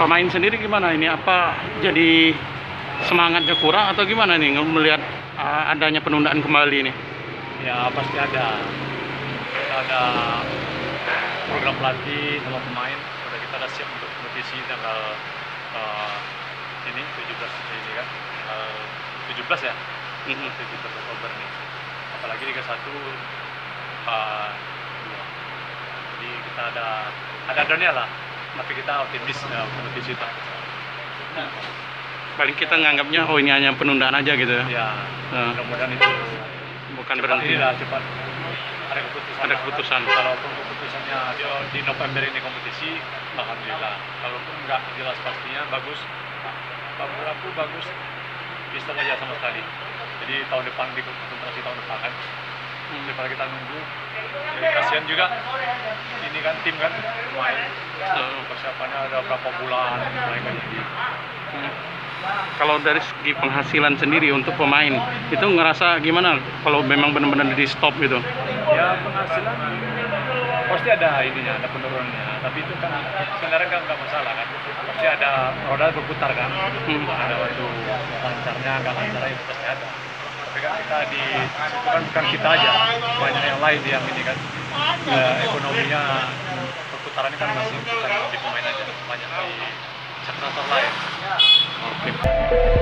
pemain sendiri gimana ini? Apa jadi semangatnya kurang atau gimana nih melihat uh, adanya penundaan kembali ini? Ya pasti ada. Kita ada program pelatih sama pemain. Udah kita udah siap untuk kompetisi tanggal eh, ini 17 ini kan. Tanggal 17 ya. 17 Oktober nih. Apalagi Liga 1 uh, Jadi kita ada ada adanya lah. Tapi kita optimis ya, kompetisi itu. Paling kita nganggapnya oh ini hanya penundaan aja gitu ya. Ya, Nah, mudah-mudahan itu bukan cepat inilah, cepat ada keputusan. ada keputusan. Kalaupun keputusannya di, di November ini kompetisi, alhamdulillah. Kalaupun nggak jelas pastinya bagus, menurut aku bagus bisa aja sama sekali. Jadi tahun depan di konsentrasi tahun depan kan. Hmm. Daripada kita nunggu, jadi kasihan juga. Ini kan tim kan main persiapannya ada berapa bulan mereka jadi. hmm. Kalau dari segi penghasilan sendiri untuk pemain itu ngerasa gimana kalau memang benar-benar di stop gitu? Ya penghasilan pasti ada ininya, ada penurunannya. Tapi itu kan sebenarnya kan nggak masalah kan. Pasti ada roda berputar kan. Hmm. Ada waktu lancarnya, nggak lancarnya itu pasti ada. Tapi kan kita di itu kan bukan kita aja, banyak yang lain yang ini kan eh, ekonominya perputarannya kan masih Cek motor lain. Oke. Okay.